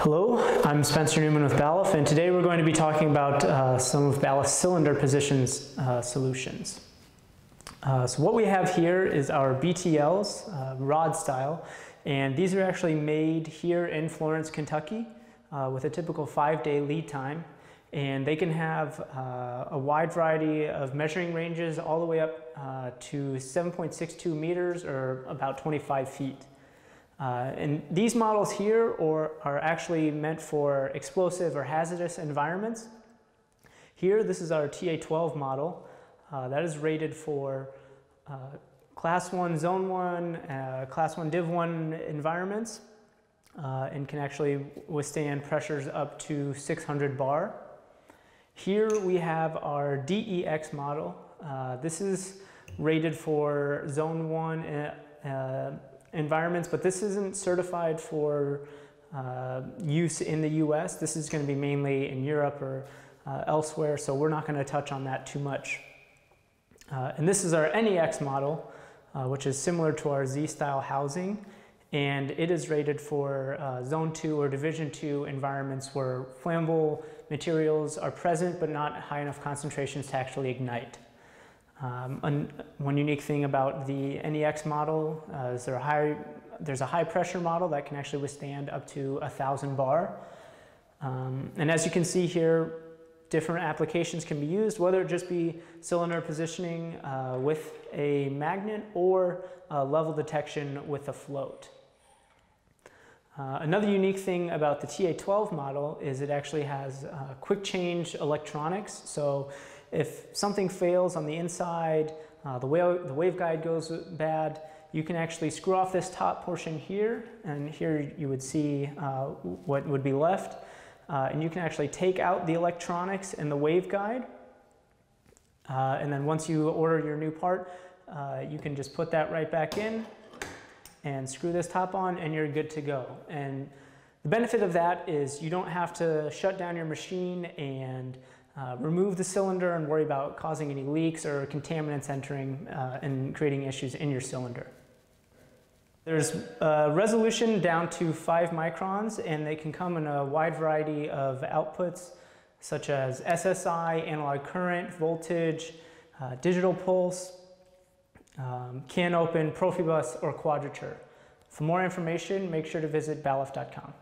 Hello, I'm Spencer Newman with Balluff, and today we're going to be talking about uh, some of Balluff's cylinder positions uh, solutions. Uh, so what we have here is our BTLs, uh, rod style, and these are actually made here in Florence, Kentucky, uh, with a typical five-day lead time, and they can have uh, a wide variety of measuring ranges all the way up to 7.62 meters or about 25 feet. Uh, and these models here are actually meant for explosive or hazardous environments. Here, this is our TA12 model. Uh, that is rated for uh, class 1, zone 1, uh, class 1, div 1 environments uh, and can actually withstand pressures up to 600 bar. Here we have our DEX model. Uh, this is rated for zone 1 environments, but this isn't certified for uh, use in the US. This is going to be mainly in Europe or uh, elsewhere, so we're not going to touch on that too much. Uh, and this is our NEX model, uh, which is similar to our Z-style housing, and it is rated for uh, Zone 2 or Division 2 environments where flammable materials are present but not high enough concentrations to actually ignite. Um, one unique thing about the NEX model uh, is there a there's a high pressure model that can actually withstand up to a thousand bar. Um, and as you can see here, different applications can be used, whether it just be cylinder positioning uh, with a magnet or uh, level detection with a float. Uh, another unique thing about the TA12 model is it actually has uh, quick change electronics. So if something fails on the inside, uh, the, wave, the waveguide goes bad, you can actually screw off this top portion here, and here you would see uh, what would be left. Uh, and you can actually take out the electronics and the waveguide. And then once you order your new part, you can just put that right back in and screw this top on and you're good to go. And the benefit of that is you don't have to shut down your machine and uh, remove the cylinder and worry about causing any leaks or contaminants entering uh, and creating issues in your cylinder. There's uh, resolution down to 5 microns and they can come in a wide variety of outputs such as SSI, analog current, voltage, uh, digital pulse, um, CANopen, Profibus, or Quadrature. For more information, make sure to visit balluff.com.